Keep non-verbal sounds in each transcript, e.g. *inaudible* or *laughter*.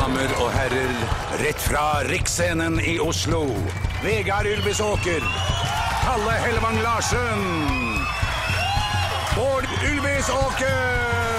damer og herrer, rett fra Riksscenen i Oslo. Vegard Ylvisåker. Kalle Hellevang Larsen. Bård Ylvisåker.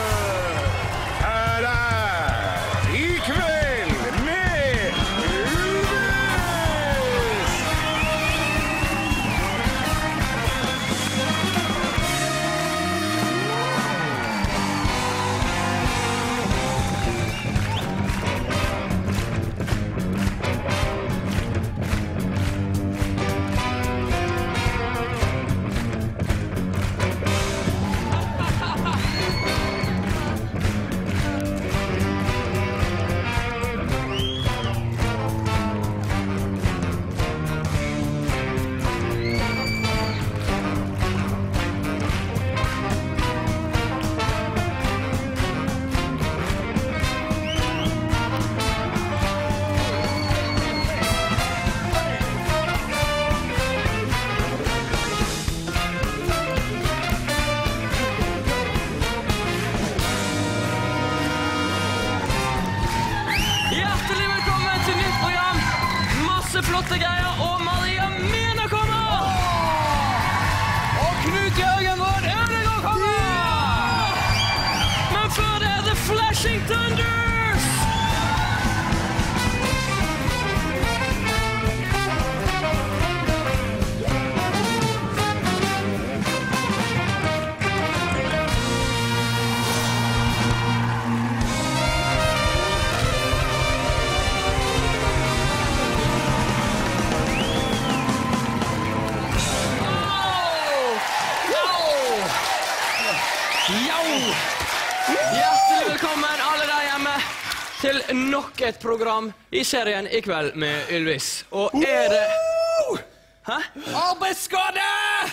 Til nok et program i serien I kveld med Ylvis. Og er det Hæ? Arbeidsskade!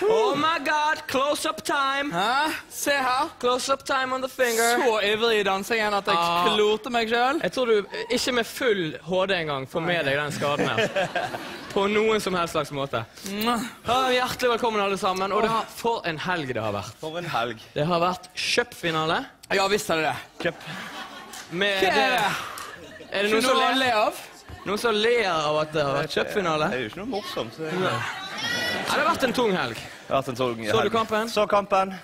Oh my god, close up time. Hæ? Se her. Close up time on the finger. Så ivrig i dansingen at jeg Ah. klorte meg sjøl. Jeg tror du ikke med full HD engang får med deg den skaden her. *laughs* På noen som helst slags måte. Ah, hjertelig velkommen, alle sammen. Og det har, for en helg det har vært. For en helg. Det har vært cupfinale. Ja visst er det det. Med er det? Er det noen som ler, le av? noen som ler av at det har vært cupfinale? Det er jo ikke noe morsomt. så Det Ja, det har vært en tung helg. har vært en tung Så du kampen? Så kampen.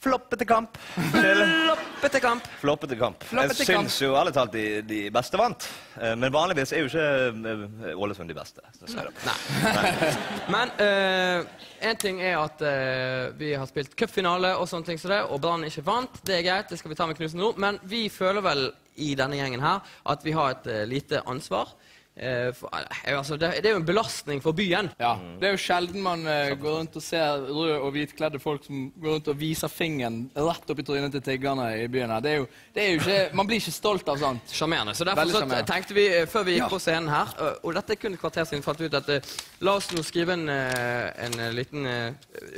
Floppete kamp. Floppete Loppete kamp. Floppete kamp. Jeg syns jo ærlig talt de, de beste vant. Eh, Men vanligvis er jo ikke eh, Ålesund de beste. dessverre. Nei. Men én ting er at uh, vi har spilt cupfinale og sånne ting som det, og Brann ikke vant. Det er greit, det skal vi ta med knusende ro. Men vi føler vel i denne gjengen her at vi har et uh, lite ansvar. Eh, for, eh, altså, det, det er jo en belastning for byen. Ja. Det er jo sjelden man uh, går rundt og ser rød- og hvitkledde folk som går rundt og viser fingeren rett opp i trynet til tiggerne i byen her. Det er jo, det er jo ikke, man blir ikke stolt av sånt. Sjarmerende. Så derfor så tenkte vi, før vi gikk på scenen her, og- og dette er kun et kvarter siden, fant vi ut at la oss nå skrive en, en liten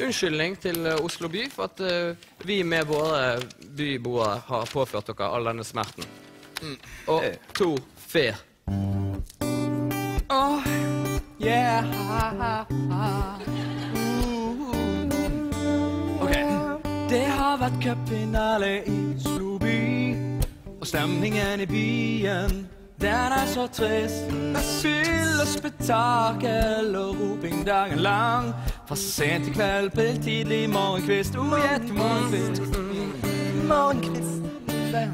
unnskyldning til Oslo by for at vi med våre byboere har påført dere all denne smerten. Og Eh. to, fire. Yeah. Ok. Det har vært cupfinale i Oslo og stemningen i byen den er så trist. Det er og spetakkel og roping dagen lang. Fra sent i kveld til tidlig morgenkvist. Oh, til morgenkvist. Morgenkvist.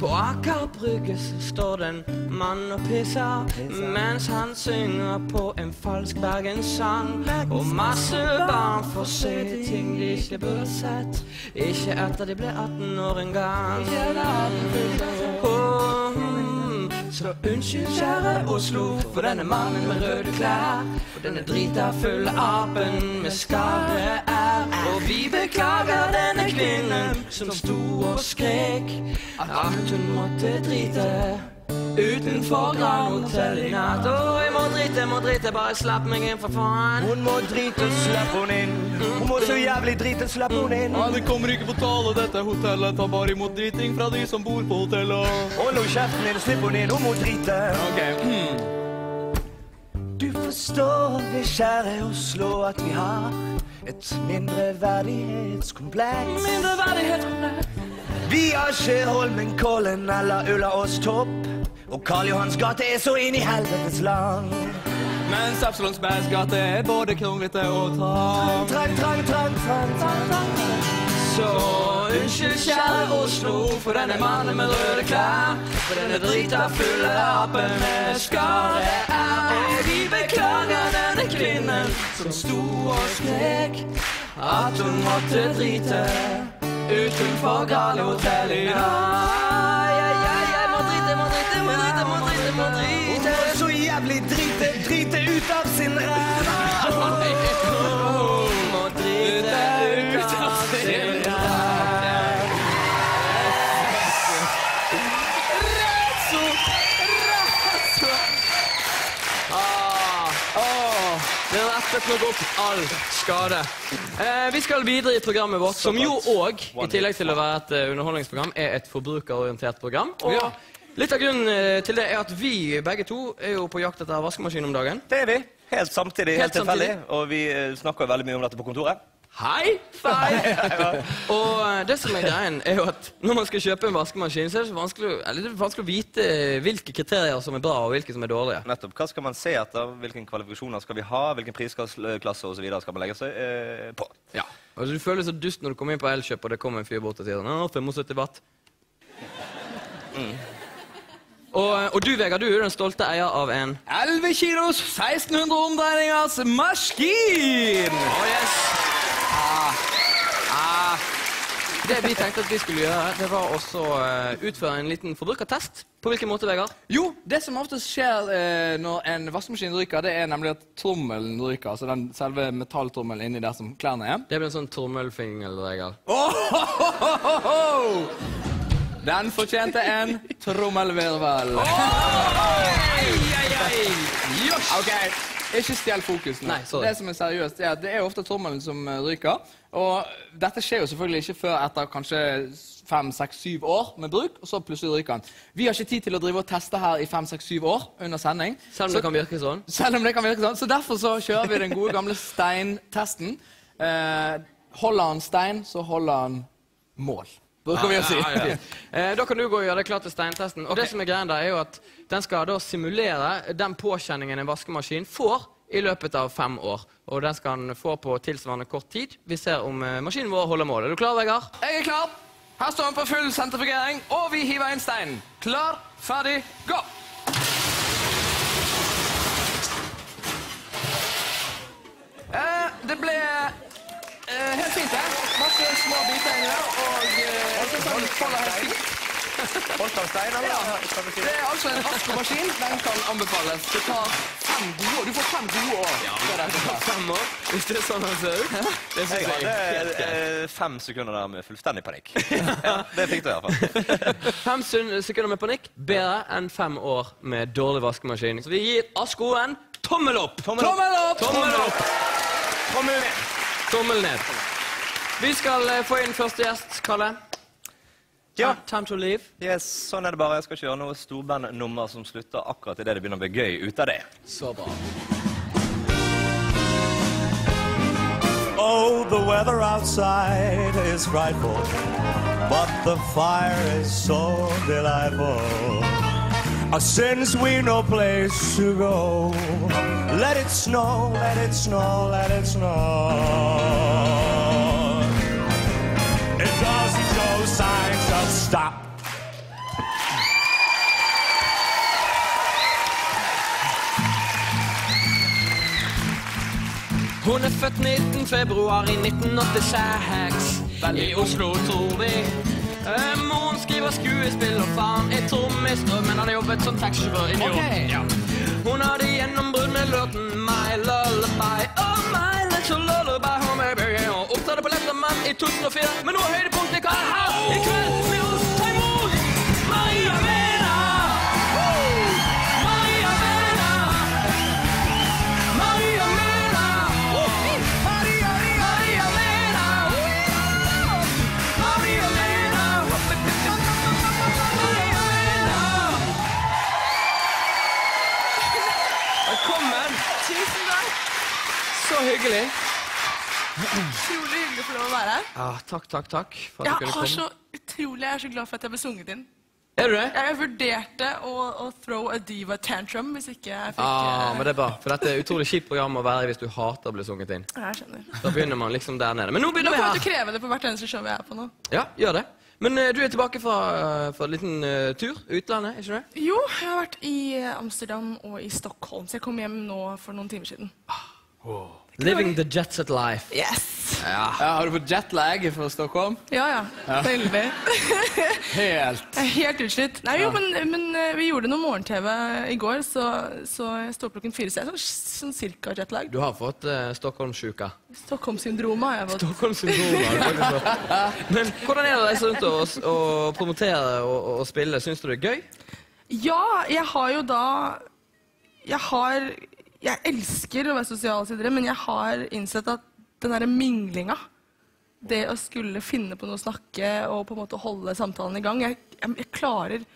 På Aker Brygge står det en mann og pisser mens han synger på en falsk bergenssang. Og masse barn får se ting de ikke burde sett. Ikke etter de ble 18 år engang. Så unnskyld, kjære Oslo, for denne mannen med røde klær. For denne drita fulle apen med skarre er. Og vi beklager denne kvinnen som sto og skrek at hun måtte drite. Utenfor Grand Hotel i natt. Å, jeg må drite, jeg må drite, bare slapp meg inn, for faen. Hun må drite, slipp hun inn. Hun må så jævlig drite, slipp hun inn. Nei, det kommer ikke på tale, dette hotellet tar bare imot driting fra de som bor på hotellet. Hold nå kjeften din, slipp hun inn. Hun må drite. Ok, Du forstår det, kjære Oslo, at vi har et mindreverdighetskompleks. Mindreverdighetskompleks. Vi har ikke Holmenkollen eller Ulla Ullaås topp. Og Karl Johans gate er så inn i helvetes lang. Mens Absalons Bergs gate er både kronglete og trang. Trang, trang, trang, trang, trang, trang. Så unnskyld, kjære Oslo, for denne mannen med røde klær. For denne drita fulle apen med skare er. Og vi beklager denne kvinnen som sto og skrek at hun måtte drite utenfor Gale hotell i dag. Må drite, så jævlig drite, drite ut av sin ræva. Må drite ut av sin ræv. Razzo! Razzo! Ah, åh, det er rett og opp all skade. Eh, vi skal videre i programmet vårt, som jo òg, i tillegg til å være et eh, underholdningsprogram, er et forbrukerorientert program. Og litt av grunnen eh, til det er at vi begge to er jo på jakt etter vaskemaskin om dagen. Det er vi. Helt samtidig, helt, Helt tilfeldig. Og vi eh, snakker veldig mye om dette på kontoret. Hei! Fei! *laughs* og eh, det som er greien, er jo at når man skal kjøpe en vaskemaskin, så er det så vanskelig, eller det er vanskelig å vite hvilke kriterier som er bra, og hvilke som er dårlige. Nettopp. Hva skal man se etter? Hvilke kvalifikasjoner skal vi ha? Hvilken prisklasse osv. skal man legge seg eh, på? Ja. Altså, du føler så dust når du kommer inn på Elkjøp, og det kommer en fyr bort og sier sånn, 75 watt. Og, og du, Vegard, du er den stolte eier av en 11 kilos, 1600 omdreiningers maskin! Oh, yes. Det vi tenkte at vi skulle gjøre, det var også eh, utføre en liten forbrukertest. På hvilken måte, Vegard? Jo, det som oftest skjer eh, når en vaskemaskin ryker, det er nemlig at trommelen ryker. Altså den selve metalltrommelen inni der som klærne er. Det blir en sånn trommelfingel, Vegard. Oh, Den fortjente en trommelvirvel. *laughs* Ok, ikke stjel fokus nå. Det som er seriøst, er at det er ofte trommelen som eh, ryker. Og dette skjer jo selvfølgelig ikke før etter kanskje fem, seks, syv år med bruk, og så plutselig ryker den. Vi har ikke tid til å drive og teste her i fem, seks, syv år under sending. Selv om Så- det kan virke sånn. selv om det kan virke sånn. Så derfor så kjører vi den gode gamle steintesten. Eh, holder han stein, så holder han mål. Bruker vi å si. *laughs* Eh, da kan du gå og gjøre deg klar til steintesten. Og det som er greien der er jo at Den skal da simulere den påkjenningen en vaskemaskin får i løpet av fem år. Og den skal den få på tilsvarende kort tid. Vi ser om eh, maskinen vår holder mål. Er du klar, Vegard? Jeg er klar. Her står han på full sentrifugering, og vi hiver inn steinen. Klar, ferdig, gå! Eh, det ble eh, helt fint, det. Masse der, og eh, altså, sånn? *laughs* Ja. Det er altså en vaskemaskin. Den kan anbefales. Det tar fem gode Du får fem gode år. Ja. *laughs* Fem år, hvis det er sånn han ser ut. Det Jeg hadde eh, fem sekunder der med fullstendig panikk. *laughs* Ja, det fikk du i hvert fall. Fem sekunder med panikk bedre enn fem år med dårlig vaskemaskin. Så vi gir Asko en tommel opp! Tommel opp! Tommel opp! Tommel ned. Tommel ned. Vi skal eh, få inn første gjest, Kalle. Ja. Time to leave. Yes, sånn er det bare. Jeg skal ikke gjøre noe storbandnummer som slutter akkurat idet det begynner å bli gøy ut av det. Så bra. Oh, the weather outside is frightful, but the fire is so delightful. Uh, since we no place to go, let it snow, let it snow, let it snow. Signs of stop. Hun er født 19. februar i 1986 i Oslo, tror vi. Eh, Moren skriver skuespill, og faren er trommis, men han har jobbet som taxisjåfør i New York. Okay. Ja. Hun hadde gjennombrudd med låten My Lullaby. Oh, my little lullaby, oh baby. Og opptrådte på Letterman i 2004. Men nå er høydepunktet i kveld med oss. Ta imot Maria Mena! Woo! Maria Mena! Maria Mena! Maria, Maria Mena! Maria Mena! Maria Mena! Velkommen! Tusen takk! Så hyggelig. Være her. Ja, takk, takk, takk for at du Jeg kunne har kom. så utrolig, jeg er så glad for at jeg ble sunget inn. Er du det? Jeg vurderte å, å throw a diva tantrum hvis ikke jeg fikk Ah, eh, men det er bra, for dette er et utrolig kjipt program å være i hvis du hater å bli sunget inn. Jeg skjønner. Da begynner man liksom der nede. Men nå Nå begynner vi kommer jeg til her. å kreve det på hvert eneste show jeg er på nå. Ja, gjør det. Men uh, du er tilbake fra, uh, fra en liten uh, tur. Utlandet, ikke det? Jo, jeg har vært i Amsterdam og i Stockholm, så jeg kom hjem nå for noen timer siden. Living the jet set life. Yes! Ja. Ja, har du fått jetlag fra Stockholm? Ja, ja. Veldig. *laughs* Helt. Helt utslitt. Nei, jo, men, men eh, vi gjorde noe morgen-TV i går, så, så jeg står opp klokken fire. Så jeg er sånn, sånn cirka jetlag. Du har fått uh, Stockholm-sjuka. Stockholm-syndromet har jeg fått. Stockholm-syndrom. har du fått. *laughs* Men hvordan er det å reise rundt og, og promotere og, og, spille? Syns du det er gøy? Ja, jeg har jo da Jeg har Jeg elsker å være sosial, men jeg har innsett at den derre minglinga Det å skulle finne på noe å snakke og på en måte holde samtalen i gang Jeg, jeg, jeg klarer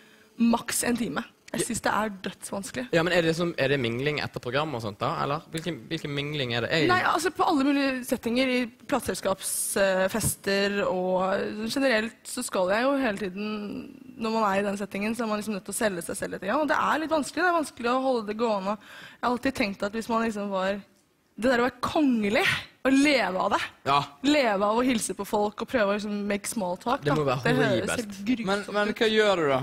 maks en time. Jeg syns det er dødsvanskelig. Ja, men Er det, som, er det mingling etter program og sånt, da? Eller hvilken, hvilken mingling er det? Jeg, Nei, altså På alle mulige settinger. I plateselskapsfester og generelt så skal jeg jo hele tiden Når man er i den settingen, så er man liksom nødt til å selge seg selv litt. Og det er litt vanskelig. Det er vanskelig å holde det gående. Jeg har alltid tenkt at hvis man liksom var Det der å være kongelig, å leve av det Ja. Leve av å hilse på folk og prøve å liksom make small talk Det må da, være høres horribelt. helt grusomt Men, men hva gjør du, da?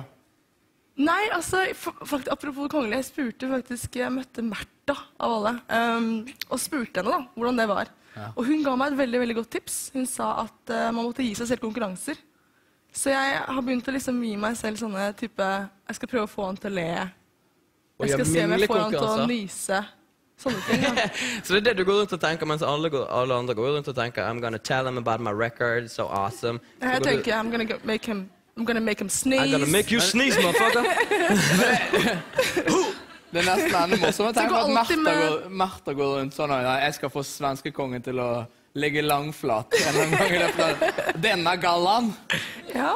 Nei, altså, faktisk, apropos kongelig, jeg spurte faktisk, jeg møtte Märtha av alle, um, og spurte henne da, hvordan det var. Og hun ga meg et veldig, veldig godt tips. Hun sa at uh, man måtte gi seg selv konkurranser. Så jeg har begynt å liksom gi meg selv sånne type, jeg skal prøve å få han til å le. Og Jeg skal se om jeg får han til å nyse. Sånne ting. ja. *laughs* Så det er det du går rundt og tenker, mens alle, går, alle andre går rundt og tenker I'm gonna tell him about my record, so awesome. Så Jeg tenker, I'm gonna go- make him, I'm gonna make him sneeze. I'm gonna make you sneeze, motherfucker! *laughs* *laughs* Det er nesten enda morsommere å tenke på at Martha med- går, Martha går rundt sånn og jeg skal få svenskekongen til å ligge langflat en gang i løpet av denne gallaen. Ja,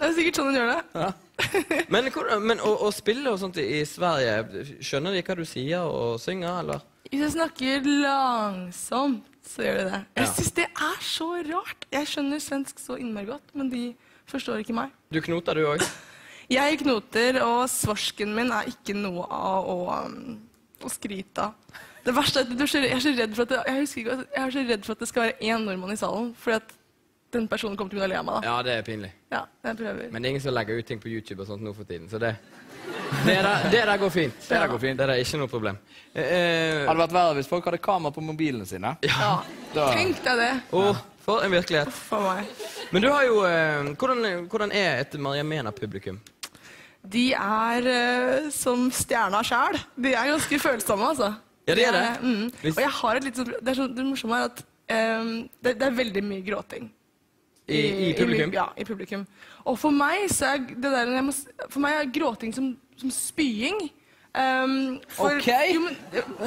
det er sikkert sånn hun gjør det. Men, hvor- men å, å spille og sånt i, Sverige, skjønner de hva du sier og synger, eller? Hvis jeg snakker langsomt, så gjør de det. Jeg Ja. synes det er så rart. Jeg skjønner svensk så innmari godt, men de forstår ikke meg. Du knoter, du òg? *laughs* Jeg knoter, og svorsken min er ikke noe av å, um, å skryte av. Det verste er at du jeg er så redd for at det, jeg, husker jeg er så redd for at det skal være én nordmann i salen, fordi at den personen kommer til å begynne å le av meg. da. Ja, det er pinlig. Ja, jeg prøver. Men det er ingen som legger ut ting på YouTube og sånt nå for tiden, så det Det der, det der går fint. Det der går fint. Det der er ikke noe problem. Eh, eh, Hadde vært verre hvis folk hadde kamera på mobilene sine. Ja. Da- Tenk deg det. Oh, for en virkelighet. For meg. Men du har jo eh, hvordan, hvordan er et Maria Mena-publikum? De er eh, som stjerna sjæl. De er ganske følsomme, altså. Ja, de er det. mm. Og jeg har et litt sånn Det er så det morsomme er at ehm, det, det er veldig mye gråting. I, i publikum? ja, i publikum. Og for meg så er det der må, For meg er gråting som, som spying. Um, for, Ok. Jo, men,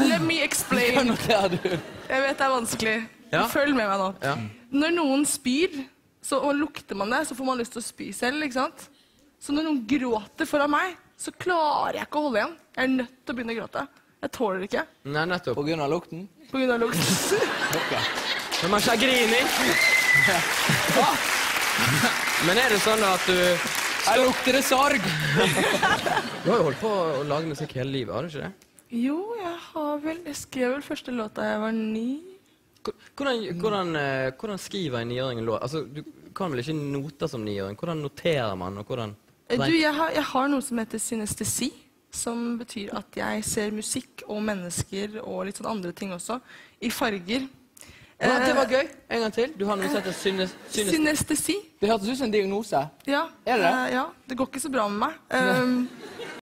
let me explain. Jeg vet det er vanskelig. Ja. Følg med meg nå. Ja. Når noen spyr, så, og lukter man det, så får man lyst til å spy selv. ikke sant? Så når noen gråter foran meg, så klarer jeg ikke å holde igjen. Jeg er nødt til å begynne å gråte. Jeg tåler det ikke Nei, nettopp. På grunn av lukten? på grunn av lukten. *laughs* okay. Men man ikke griner. *laughs* Men er det sånn at du Her lukter det sorg! Du har jo holdt på å lage musikk hele livet, har du ikke det? Jo, jeg har vel Jeg skrev vel første låt da jeg var ni. Hvordan, hvordan, eh, hvordan skriver en niåring en låt? Altså, du kan vel ikke noter som niåring? Hvordan noterer man, og hvordan Eh, Du, jeg har, jeg har noe som heter synestesi. Som betyr at jeg ser musikk og mennesker og litt sånn andre ting også i farger. Ja, det var Eh, gøy. En gang til. Du har noe som heter synes... synes Synestesi. Det hørtes ut som en diagnose. Ja. Er det det? eh, ja. Det går ikke så bra med meg. Um, *laughs*